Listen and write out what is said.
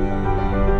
Música